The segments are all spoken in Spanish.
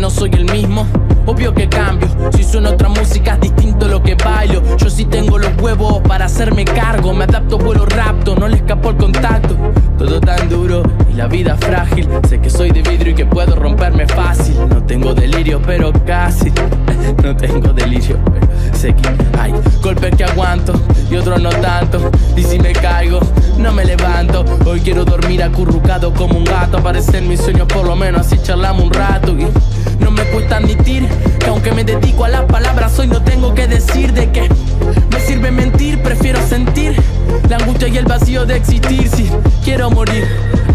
no soy el mismo. Obvio que cambio, si suena otra música es distinto lo que bailo. Yo sí tengo los huevos para hacerme cargo, me adapto, vuelo rapto, no le escapo el contacto. Todo tan duro y la vida frágil. Sé que soy de vidrio y que puedo romperme fácil. No tengo delirio, pero casi. No tengo delirio, pero sé que hay golpes que aguanto y otros no tanto. Y si me caigo, no me levanto. Hoy quiero dormir acurrucado como un gato. Aparecer mis sueños, por lo menos así que de qué. Me sirve mentir, prefiero sentir la angustia y el vacío de existir. Si quiero morir,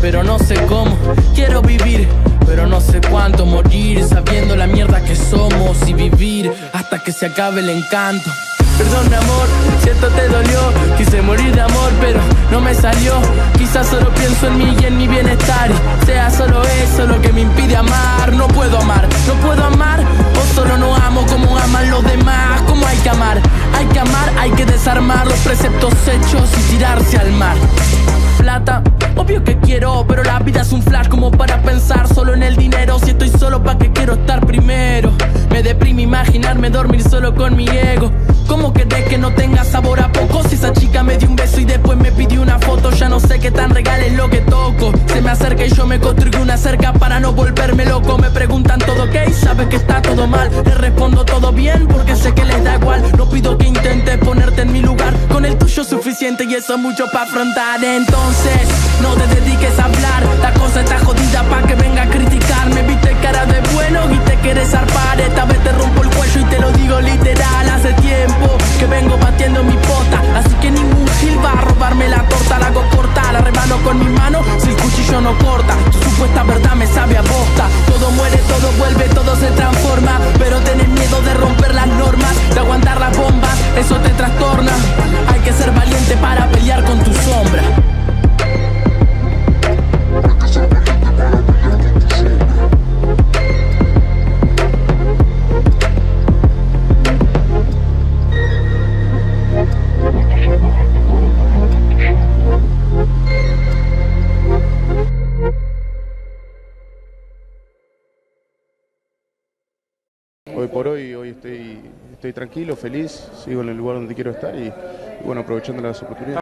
pero no sé cómo. Quiero vivir, pero no sé cuánto morir, sabiendo la mierda que somos y vivir hasta que se acabe el encanto. Perdón amor, si esto te dolió. Quise morir de amor pero no me salió. Quizás solo pienso en mí y en mi bienestar. Sea solo eso lo que me impide amar. No puedo amar, no puedo amar. O solo no amo como aman los demás desarmar los preceptos hechos y tirarse al mar. Plata, obvio que quiero Pero la vida es un flash como para pensar solo en el dinero. Si estoy solo pa' que quiero estar primero Me deprime imaginarme dormir solo con mi ego. ¿Cómo querés que no tenga sabor a poco? Si esa chica me dio un beso y después me pidió una foto Ya no sé qué tan regal es lo que toco. Se me acerca y yo me construyo una cerca para no volverme loco. Me preguntan todo ok, sabes que está todo mal Le respondo todo bien porque y eso es mucho para afrontar. Entonces, no te dediques a hablar. La cosa está jodida pa' que venga a criticarme. Viste cara de bueno y te quieres zarpar. Esta vez te rompo el cuello y te lo digo literal. Hace tiempo que vengo batiendo mi pota Así que ningún gil va a robarme la torta. La hago corta, la remano con mi mano. Si el cuchillo no corta Tu supuesta verdad me sabe a bosta. Todo muere, todo vuelve, todo se transforma Por hoy, hoy estoy, estoy tranquilo, feliz, sigo en el lugar donde quiero estar y, y bueno, aprovechando las oportunidades.